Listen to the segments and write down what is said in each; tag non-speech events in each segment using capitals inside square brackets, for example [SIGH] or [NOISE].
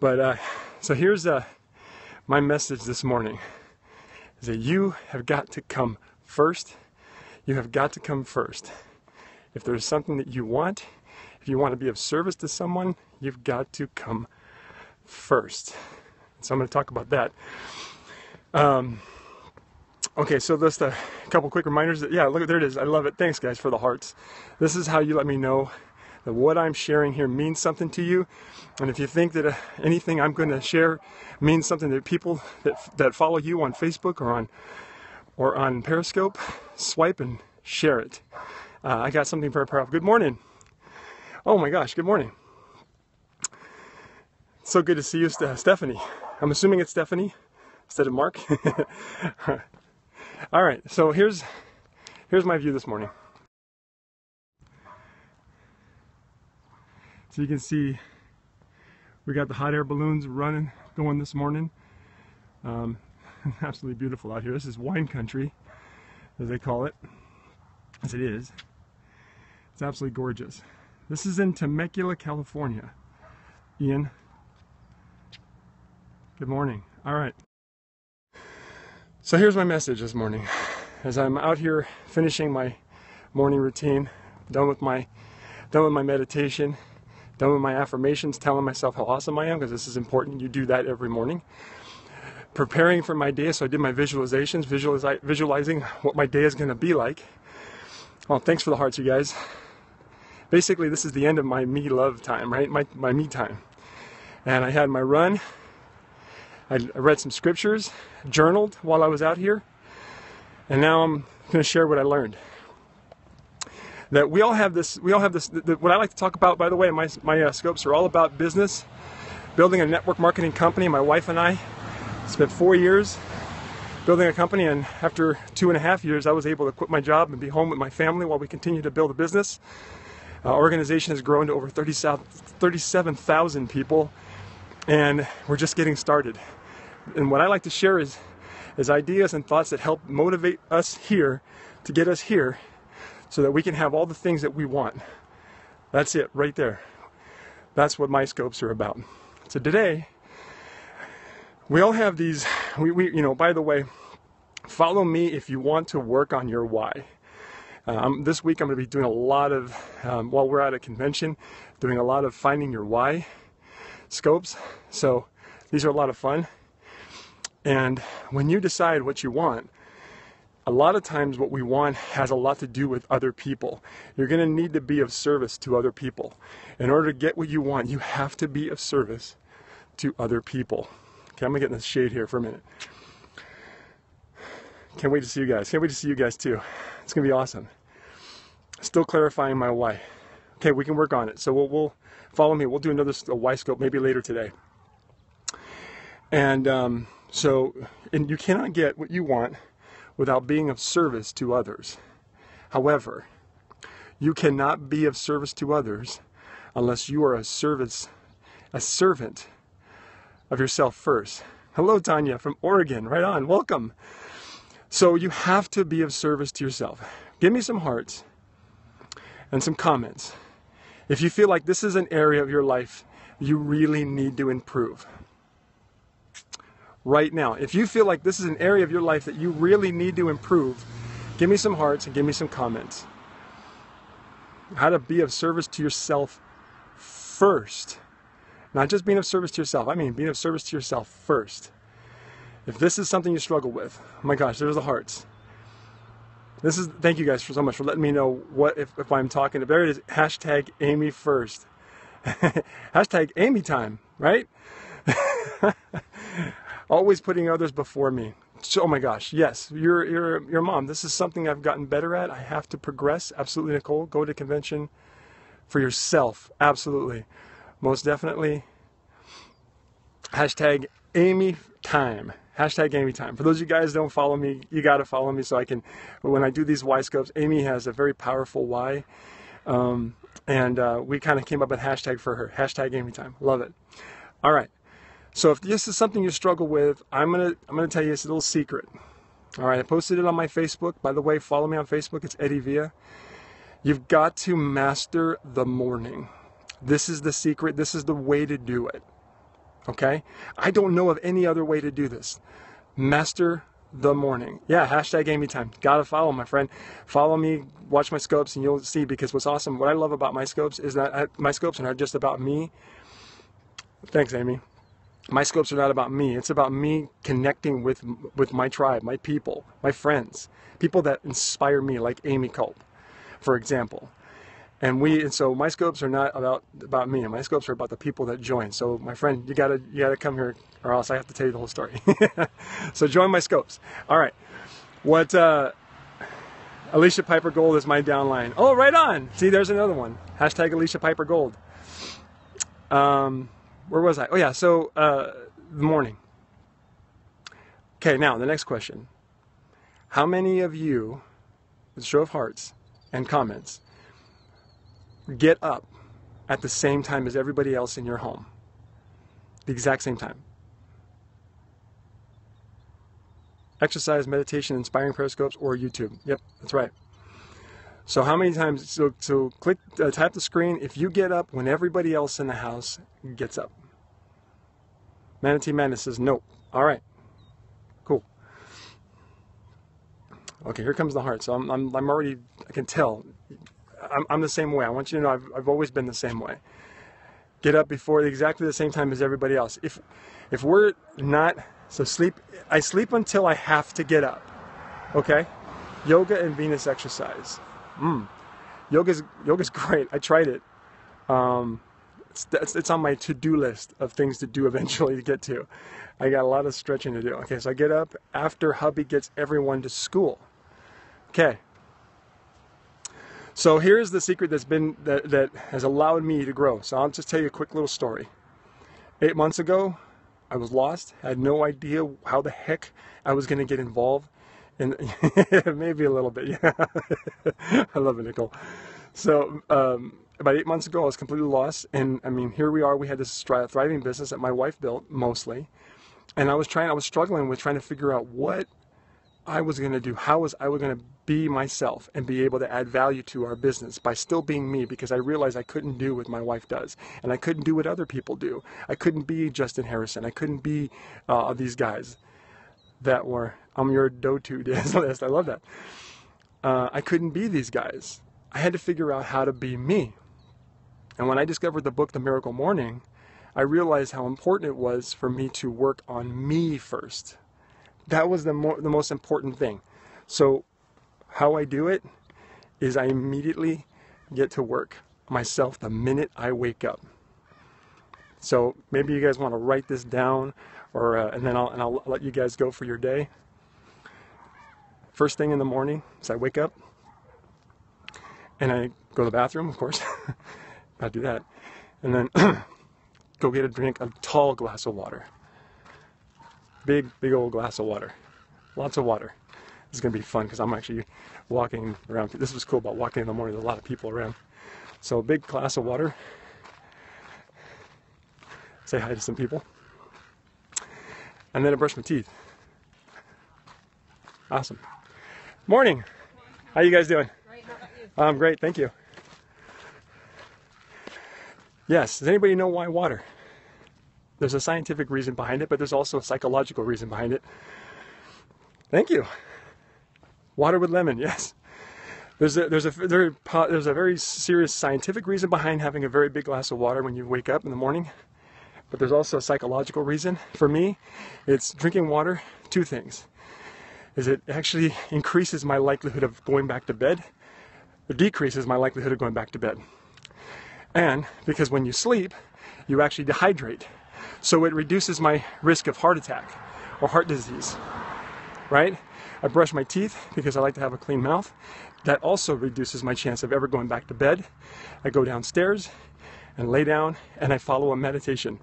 But uh, so here's uh, my message this morning: is that you have got to come first. You have got to come first. If there's something that you want, if you want to be of service to someone, you've got to come first. So I'm going to talk about that. Um, okay, so just a couple quick reminders. That, yeah, look, there it is. I love it. Thanks, guys, for the hearts. This is how you let me know that what I'm sharing here means something to you. And if you think that uh, anything I'm going to share means something to people that, that follow you on Facebook or on or on Periscope, swipe and share it. Uh, I got something very powerful. Good morning. Oh my gosh, good morning. So good to see you, Stephanie. I'm assuming it's Stephanie instead of Mark. [LAUGHS] All right, so here's here's my view this morning. So you can see we got the hot air balloons running, going this morning. Um, [LAUGHS] absolutely beautiful out here. This is wine country, as they call it, as it is. It's absolutely gorgeous. This is in Temecula, California. Ian, good morning. All right. So here's my message this morning. As I'm out here finishing my morning routine, done with my done with my meditation, done with my affirmations, telling myself how awesome I am, because this is important. You do that every morning. Preparing for my day, so I did my visualizations, visualize, visualizing what my day is going to be like. Well, thanks for the hearts, you guys. Basically, this is the end of my me love time, right? My, my me time. And I had my run. I read some scriptures, journaled while I was out here, and now I'm going to share what I learned that we all have this, we all have this, the, the, what I like to talk about, by the way, my, my uh, scopes are all about business, building a network marketing company. My wife and I spent four years building a company, and after two and a half years, I was able to quit my job and be home with my family while we continue to build a business. Our organization has grown to over 37,000 people, and we're just getting started. And what I like to share is, is ideas and thoughts that help motivate us here to get us here so that we can have all the things that we want. That's it right there. That's what my scopes are about. So today, we all have these, we, we you know, by the way, follow me if you want to work on your why. Um, this week I'm going to be doing a lot of, um, while we're at a convention, doing a lot of finding your why scopes. So these are a lot of fun. And when you decide what you want, a lot of times what we want has a lot to do with other people. You're going to need to be of service to other people. In order to get what you want, you have to be of service to other people. Okay, I'm going to get in the shade here for a minute. Can't wait to see you guys. Can't wait to see you guys too. It's going to be awesome. Still clarifying my why. Okay, we can work on it. So we'll, we'll follow me. We'll do another why scope maybe later today. And um, so, and you cannot get what you want without being of service to others. However, you cannot be of service to others unless you are a service a servant of yourself first. Hello Tanya from Oregon. Right on. Welcome. So you have to be of service to yourself. Give me some hearts and some comments. If you feel like this is an area of your life you really need to improve right now. If you feel like this is an area of your life that you really need to improve, give me some hearts and give me some comments. How to be of service to yourself first. Not just being of service to yourself, I mean being of service to yourself first. If this is something you struggle with, oh my gosh, there's the hearts. This is thank you guys for so much for letting me know what if, if I'm talking. There it is. Hashtag Amy first. [LAUGHS] Hashtag Amy time, right? [LAUGHS] always putting others before me. So, oh my gosh, yes, you're, you're, your mom. This is something I've gotten better at. I have to progress. Absolutely, Nicole. Go to convention for yourself. Absolutely. Most definitely. Hashtag Amy time. Hashtag Amy time. For those of you guys don't follow me, you got to follow me so I can, when I do these why scopes, Amy has a very powerful why. Um, and uh, we kind of came up with hashtag for her. Hashtag Amy time. Love it. All right. So if this is something you struggle with, I'm gonna I'm gonna tell you a little secret. All right, I posted it on my Facebook. By the way, follow me on Facebook. It's Eddie Villa. You've got to master the morning. This is the secret. This is the way to do it. Okay? I don't know of any other way to do this. Master the morning. Yeah, hashtag Amy time. Gotta follow my friend. Follow me, watch my scopes, and you'll see because what's awesome, what I love about my scopes is that I, my scopes are not just about me. Thanks, Amy. My scopes are not about me. It's about me connecting with with my tribe, my people, my friends, people that inspire me, like Amy Culp, for example. And we and so my scopes are not about about me. My scopes are about the people that join. So my friend, you gotta you gotta come here, or else I have to tell you the whole story. [LAUGHS] so join my scopes. All right. What uh, Alicia Piper Gold is my downline. Oh, right on. See, there's another one. Hashtag Alicia Piper Gold. Um, where was I? Oh yeah. So uh, the morning. Okay. Now the next question. How many of you, with show of hearts and comments, get up at the same time as everybody else in your home. The exact same time. Exercise, meditation, inspiring periscopes, or YouTube. Yep, that's right. So how many times? So so click, uh, tap the screen. If you get up when everybody else in the house gets up. Manatee Madness says no. All right, cool. Okay, here comes the heart. So I'm I'm, I'm already I can tell I'm, I'm the same way. I want you to know I've, I've always been the same way. Get up before exactly the same time as everybody else. If if we're not so sleep, I sleep until I have to get up. Okay, yoga and Venus exercise. Mm. Yoga's yoga's [LAUGHS] great. I tried it. Um, it's, it's, on my to-do list of things to do [LAUGHS] eventually to get to. I got a lot of stretching to do. Okay, so I get up after hubby gets everyone to school. Okay, so here's the secret that's been that, that has allowed me to grow. So I'll just tell you a quick little story. Eight months ago, I was lost, had no idea how the heck I was going to get involved. And [LAUGHS] maybe a little bit, yeah. [LAUGHS] I love a nickel. So um, about eight months ago, I was completely lost. And I mean, here we are. We had this thriving business that my wife built mostly. And I was trying, I was struggling with trying to figure out what I was going to do, how was I was going to be myself and be able to add value to our business by still being me because I realized I couldn't do what my wife does and I couldn't do what other people do. I couldn't be Justin Harrison. I couldn't be uh, these guys that were, I'm your do-to [LAUGHS] list. I love that. Uh, I couldn't be these guys. I had to figure out how to be me. And when I discovered the book, The Miracle Morning, I realized how important it was for me to work on me first that was the, mo- the most important thing. So, how I do it is I immediately get to work myself the minute I wake up. So maybe you guys want to write this down, or uh, and then I'll and I'll let you guys go for your day. First thing in the morning, as I wake up, and I go to the bathroom, of course. [LAUGHS] I do that, and then [CLEARS THROAT] go get a drink, a tall glass of water. Big, big old glass of water. Lots of water. This is going to be fun because I'm actually walking around. This was cool about walking in the morning. There's a lot of people around. So, a big glass of water. Say hi to some people. And then I brush my teeth. Awesome. Morning. How you guys doing? Great. How? I'm great, thank you. Yes, does anybody know why water? There's a scientific reason behind it, but there's also a psychological reason behind it. Thank you. Water with lemon, yes. There's a, there's a there, there's a very serious scientific reason behind having a very big glass of water when you wake up in the morning, but there's also a psychological reason. For me, it's drinking water. Two things: is it actually increases my likelihood of going back to bed, or decreases my likelihood of going back to bed. And because when you sleep, you actually dehydrate. So it reduces my risk of heart attack or heart disease, right? I brush my teeth because I like to have a clean mouth. That also reduces my chance of ever going back to bed. I go downstairs and lay down and I follow a meditation.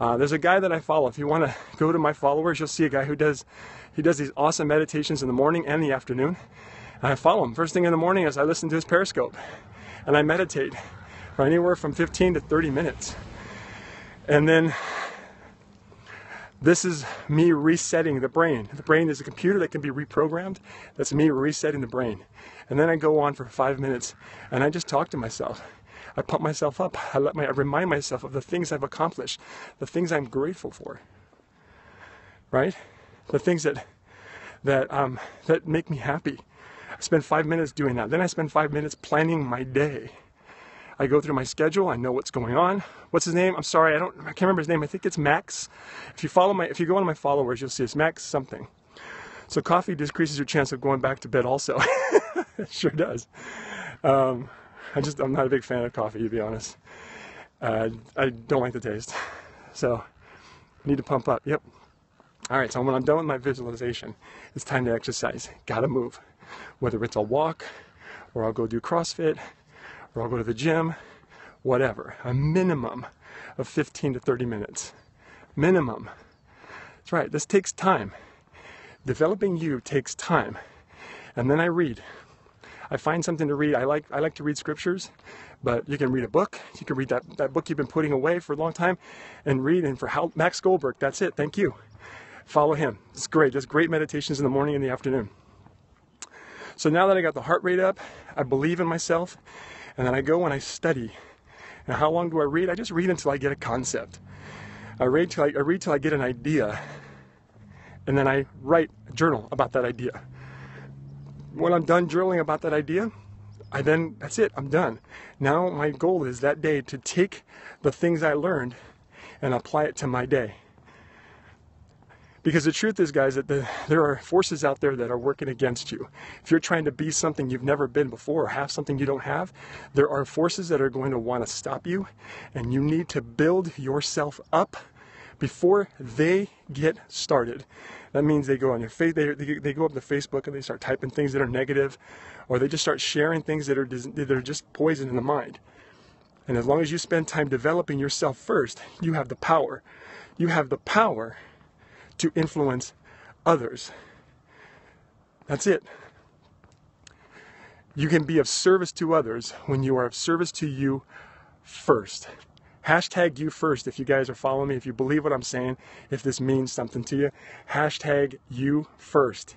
Uh, there's a guy that I follow. If you want to [LAUGHS] go to my followers, you'll see a guy who does he does these awesome meditations in the morning and the afternoon. And I follow him. First thing in the morning as I listen to his Periscope, and I meditate for anywhere from 15 to 30 minutes. And then this is me resetting the brain. The brain is a computer that can be reprogrammed. That's me resetting the brain. And then I go on for five minutes and I just talk to myself. I pump myself up. I let my I remind myself of the things I've accomplished, the things I'm grateful for. Right? The things that that um, that make me happy. I spend five minutes doing that. Then I spend five minutes planning my day. I go through my schedule. I know what's going on. What's his name? I'm sorry, I don't. I can't remember his name. I think it's Max. If you follow my, if you go on my followers, you'll see it's Max something. So coffee decreases your chance of going back to bed. Also, [LAUGHS] it sure does. Um, I just I'm not a big fan of coffee to be honest. Uh, I don't like the taste. So need to pump up. Yep. All right. So when I'm done with my visualization, it's time to exercise. Gotta move. Whether it's a walk, or I'll go do CrossFit, or I'll go to the gym, whatever. A minimum of 15 to 30 minutes. Minimum. That's right. This takes time. Developing you takes time. And then I read. I find something to read. I like I like to read scriptures, but you can read a book. You can read that, that book you've been putting away for a long time and read. And for Hal, Max Goldberg, that's it. Thank you. Follow him. It's great. Just great meditations in the morning and the afternoon. So now that I got the heart rate up, I believe in myself, and then I go and I study. And how long do I read? I just read until I get a concept. I read till I, I read till I get an idea, and then I write a journal about that idea when I'm done drilling about that idea, I then, that's it, I'm done. Now my goal is that day to take the things I learned and apply it to my day. Because the truth is, guys, that the, there are forces out there that are working against you. If you're trying to be something you've never been before or have something you don't have, there are forces that are going to want to stop you, and you need to build yourself up before they get started. That means they go on your face, they, they, they go up to Facebook and they start typing things that are negative, or they just start sharing things that are that are just poison in the mind. And as long as you spend time developing yourself first, you have the power. You have the power to influence others. That's it. You can be of service to others when you are of service to you first. Hashtag you first if you guys are following me, if you believe what I'm saying, if this means something to you. Hashtag you first.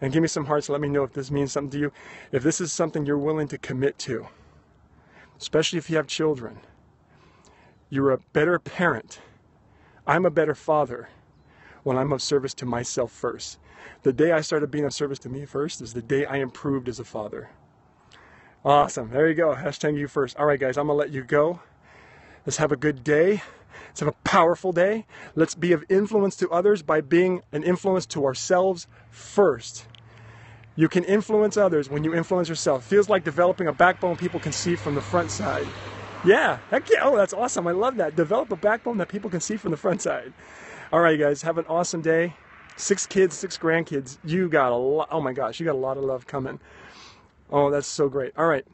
And give me some hearts, let me know if this means something to you. If this is something you're willing to commit to, especially if you have children. You're a better parent. I'm a better father when I'm of service to myself first. The day I started being of service to me first is the day I improved as a father. Awesome. There you go. Hashtag you first. All right, guys, I'm going to let you go. Let's have a good day. Let's have a powerful day. Let's be of influence to others by being an influence to ourselves first. You can influence others when you influence yourself. Feels like developing a backbone people can see from the front side. Yeah, heck yeah. Oh, that's awesome. I love that. Develop a backbone that people can see from the front side. All right, guys, have an awesome day. Six kids, six grandkids. You got a lot. Oh my gosh, you got a lot of love coming. Oh, that's so great. All right.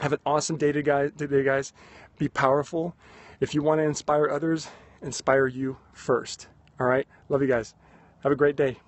Have an awesome day today, guys. Be powerful. If you want to inspire others, inspire you first. All right? Love you guys. Have a great day.